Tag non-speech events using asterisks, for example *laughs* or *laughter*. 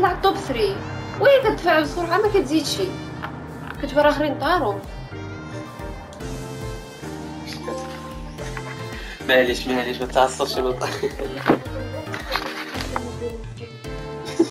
طلع توب 3 وهي كتدفع بسرعة ما كتزيدش. كتبان اخرين طارو معليش معليش ما تعصبش *laughs*